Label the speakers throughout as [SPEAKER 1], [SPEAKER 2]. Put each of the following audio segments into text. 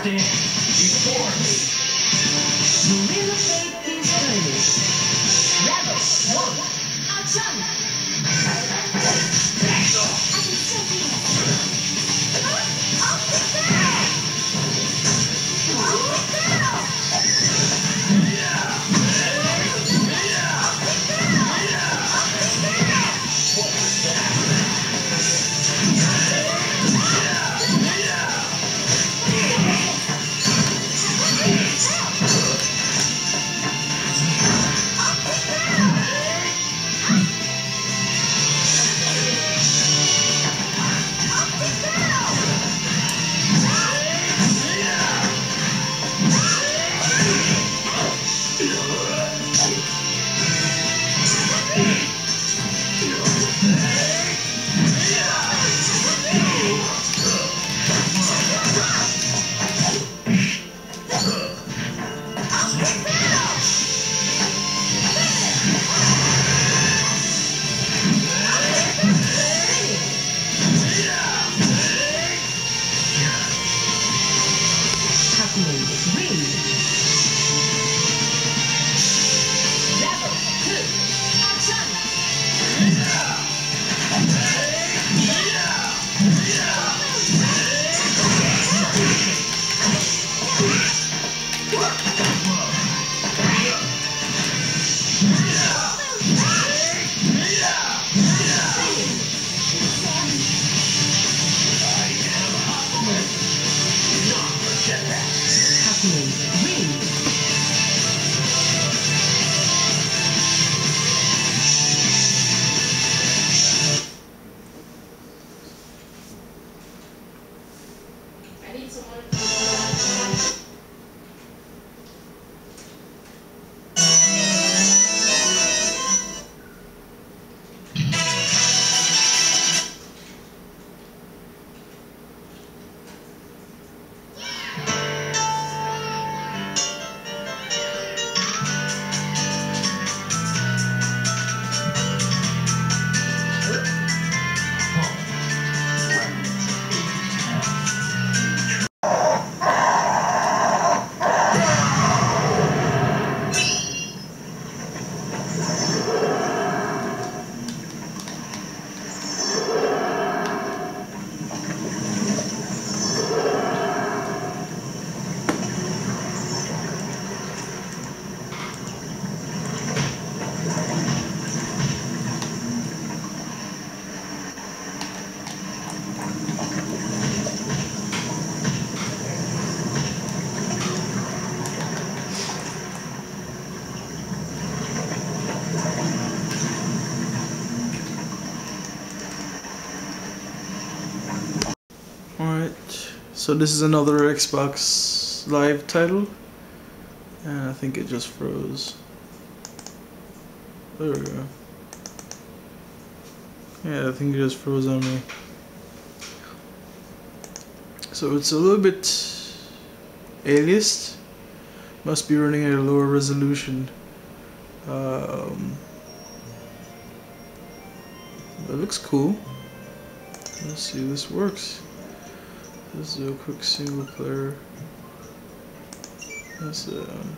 [SPEAKER 1] stand before me.
[SPEAKER 2] Real fate is burning. Rebel one. Action!
[SPEAKER 1] Back
[SPEAKER 3] so this is another Xbox Live title. And I think it just froze. There we go. Yeah, I think it just froze on me. So it's a little bit aliased. Must be running at a lower resolution. Um, it looks cool. Let's see if this works. Let's do a quick single player. Let's um,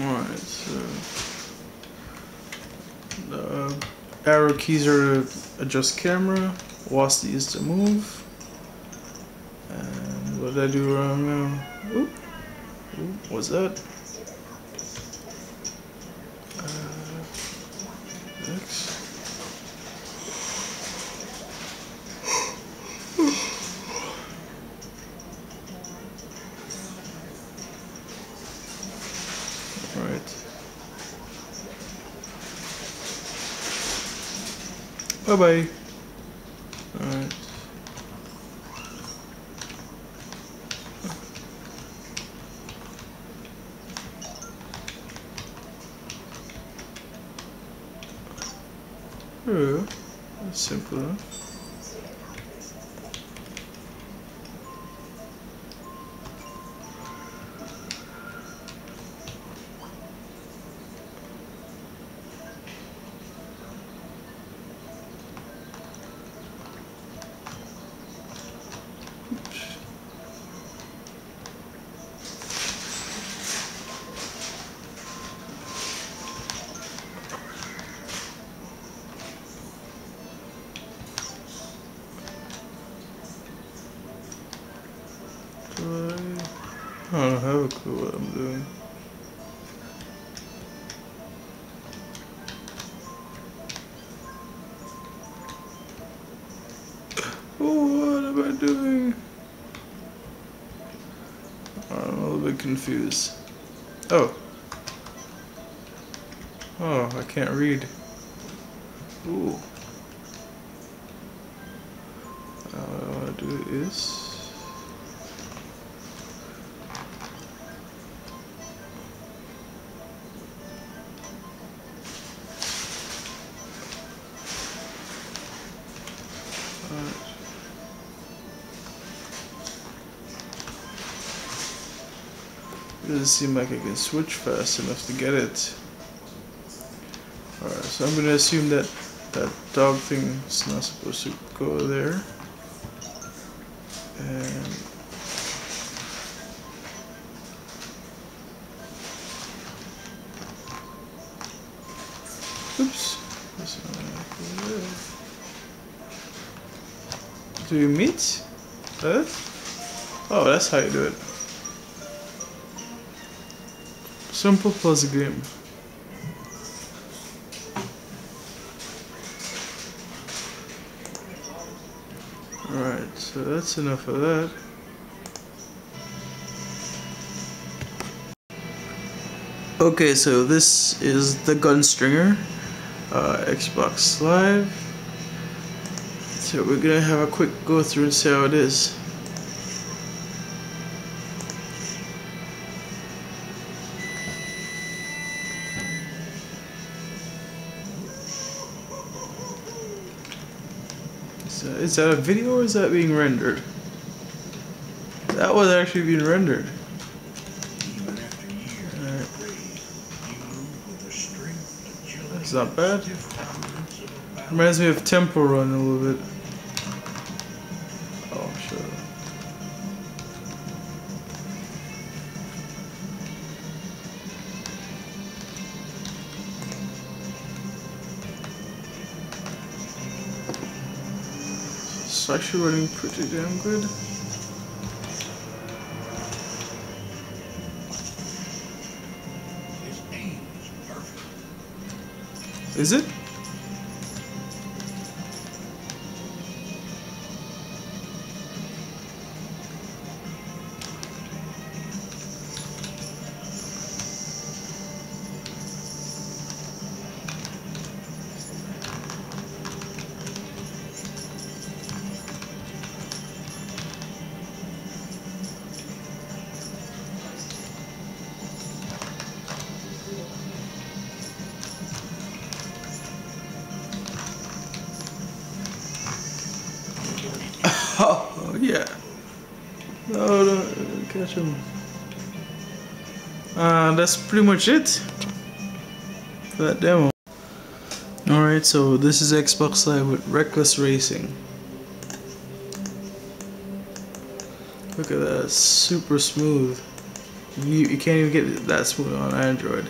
[SPEAKER 3] Alright, so the arrow keys are adjust camera, WASD is to move. And what did I do wrong now? Oop. What's that? Uh, X. Alright. Bye That's simple. Clue what I'm doing. Oh, what am I doing? I'm a little bit confused. Oh. Oh, I can't read. Ooh. What I want to do is. Doesn't seem like I can switch fast enough to get it. Alright, so I'm gonna assume that that dog thing is not supposed to go there. And oops. Do you meet? Huh? Oh, that's how you do it. Simple plus game. Alright, so that's enough of that. Okay, so this is the Gunstringer uh, Xbox Live. So we're gonna have a quick go through and see how it is. Is that a video or is that being rendered? That was actually being rendered.
[SPEAKER 1] Agility,
[SPEAKER 3] That's not bad. Reminds me of Temple Run a little bit. Actually running pretty damn good.
[SPEAKER 1] His aim is perfect.
[SPEAKER 3] Is it? Him. Uh, that's pretty much it for that demo. Alright, so this is Xbox Live with Reckless Racing. Look at that, it's super smooth. You, you can't even get that smooth on Android.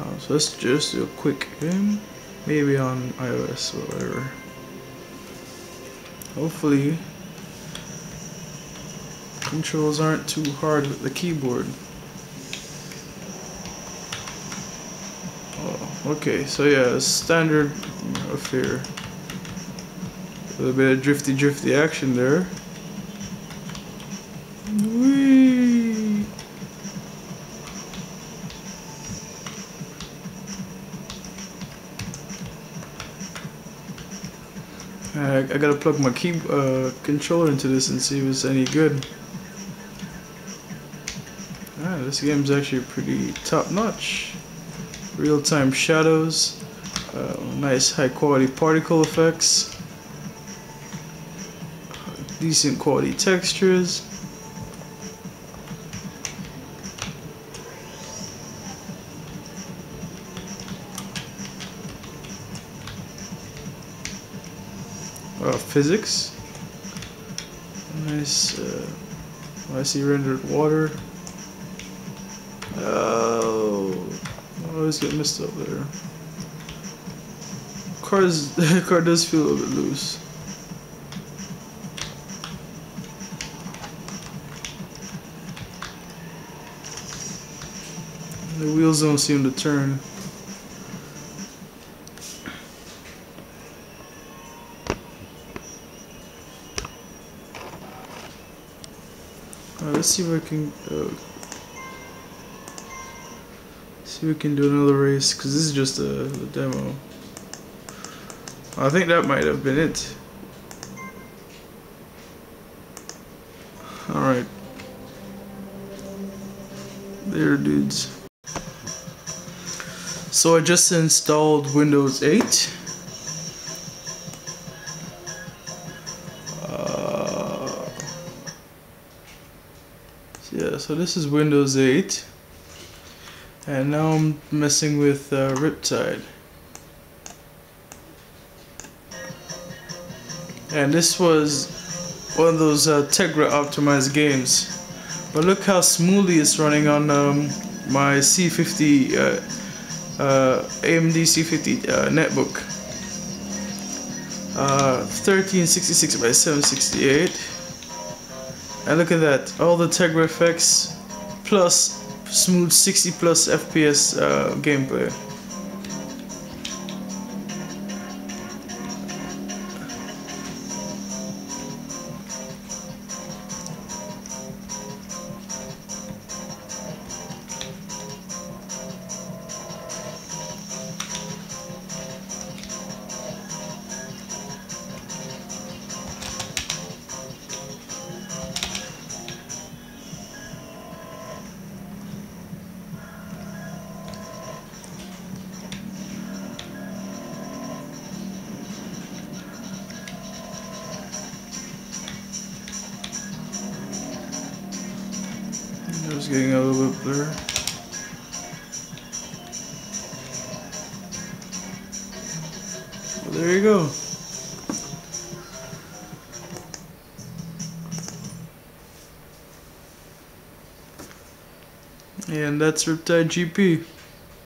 [SPEAKER 3] Um, so let's just do a quick game. Maybe on iOS or whatever. Hopefully, controls aren't too hard with the keyboard. Oh, okay, so yeah, standard affair. A little bit of drifty drifty action there. I, I gotta plug my key uh, controller into this and see if it's any good. This game's actually pretty top notch. Real time shadows, uh, nice high quality particle effects, decent quality textures. uh, physics. Nice, uh, nicely rendered water. Always get messed up there. Car's car does feel a little bit loose. The wheels don't seem to turn. Uh, let's see if I can. Uh, see if we can do another race because this is just a, a demo. I think that might have been it. Alright. There, dudes. So I just installed Windows 8. Uh, yeah, so this is Windows 8. And now I'm messing with uh, Riptide. And this was one of those uh, Tegra optimized games. But look how smoothly it's running on um, my C50, uh, uh, AMD C50 uh, netbook. Uh, 1366 by 768. And look at that, all the Tegra effects plus smooth 60 plus FPS uh, gameplay. Just getting a little bit blurry. Well, there you go. And that's Riptide GP.